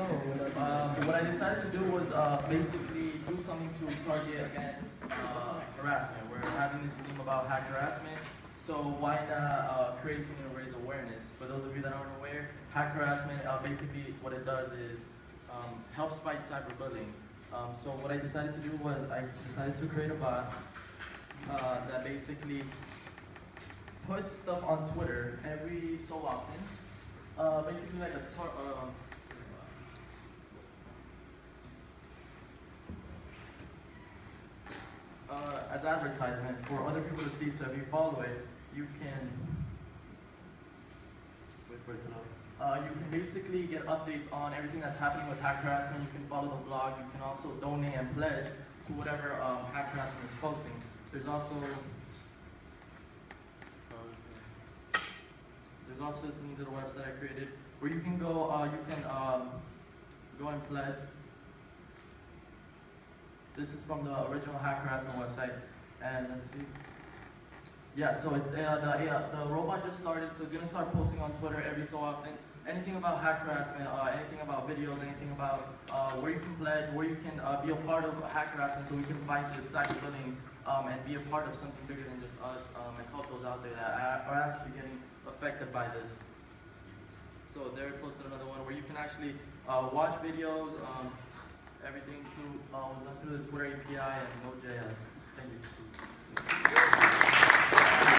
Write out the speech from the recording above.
So, um, what I decided to do was uh, basically do something to target against uh, harassment. We're having this theme about hack harassment, so why not uh, create something to raise awareness? For those of you that aren't aware, hack harassment, uh, basically what it does is um, helps fight cyberbullying. Um, so what I decided to do was I decided to create a bot uh, that basically puts stuff on Twitter every so often. Uh, basically like a um, uh, as advertisement for other people to see. So if you follow it, you can wait for it to load. Uh, you can basically get updates on everything that's happening with hack harassment. You can follow the blog. You can also donate and pledge to whatever um, hack harassment is posting. There's also there's also this neat little website I created where you can go. Uh, you can um, go and pledge. This is from the original hack harassment website, and let's see. Yeah, so it's uh, the yeah, the robot just started, so it's gonna start posting on Twitter every so often. Anything about hack harassment, uh, anything about videos, anything about uh, where you can pledge, where you can uh, be a part of hack harassment, so we can fight this cyberbullying um, and be a part of something bigger than just us, um, and help those out there that are actually getting affected by this. So there posted another one where you can actually uh, watch videos. Um, everything through uh, was done through the Twitter API and Node.js. Thank you.